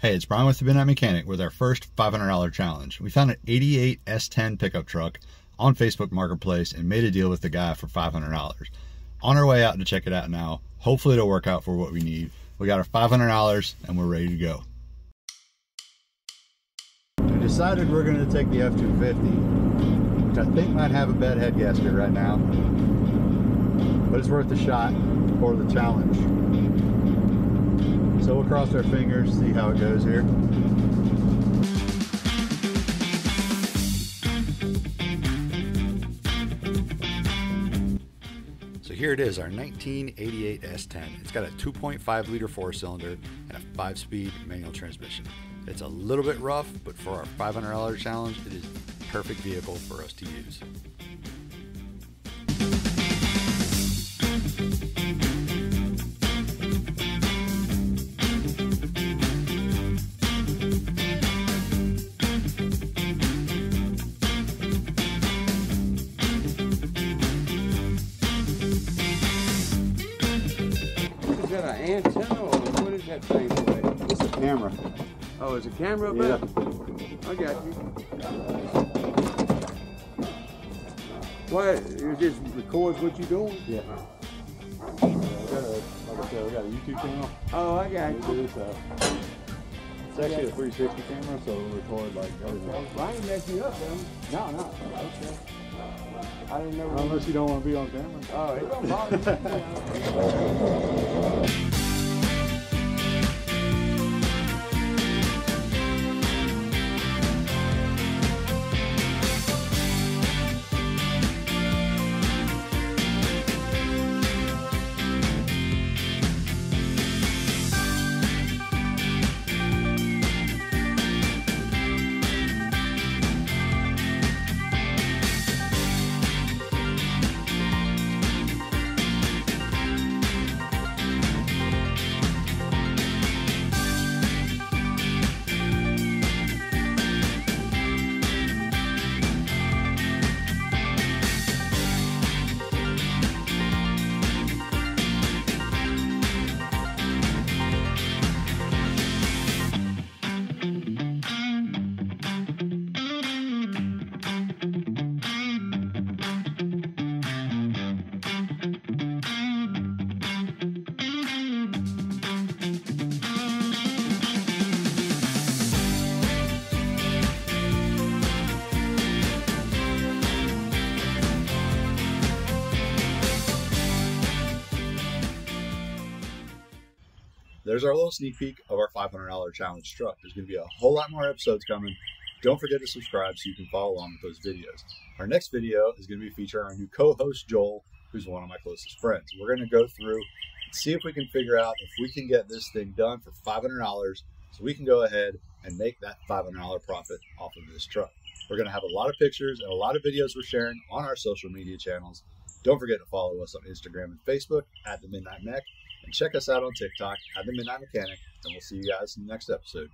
Hey, it's Brian with the Midnight Mechanic with our first $500 challenge. We found an 88 S10 pickup truck on Facebook Marketplace and made a deal with the guy for $500. On our way out to check it out now. Hopefully it'll work out for what we need. We got our $500 and we're ready to go. We decided we're going to take the F-250, which I think might have a bad head gasket right now. But it's worth the shot for the challenge. So we'll cross our fingers, see how it goes here. So here it is, our 1988 S10. It's got a 2.5 liter four cylinder and a five speed manual transmission. It's a little bit rough, but for our $500 challenge, it is the perfect vehicle for us to use. Is that an antenna or what is that thing for? It's a camera. Oh, it's a camera Yeah. there? I got you. What, it just records what you're doing? Yeah. We got a, like I said, we got a YouTube channel. Oh, I got you. Uh, do so. It's actually a 360 camera, so it'll record like everything. I ain't you up, then. No, no. Okay. I didn't know. Unless you don't want to be on camera. Oh, it don't bother me. There's our little sneak peek of our $500 challenge truck. There's going to be a whole lot more episodes coming. Don't forget to subscribe so you can follow along with those videos. Our next video is going to be featuring our new co-host Joel, who's one of my closest friends. We're going to go through and see if we can figure out if we can get this thing done for $500 so we can go ahead and make that $500 profit off of this truck. We're going to have a lot of pictures and a lot of videos we're sharing on our social media channels. Don't forget to follow us on Instagram and Facebook at The Midnight Mech and check us out on TikTok at The Midnight Mechanic, and we'll see you guys in the next episode.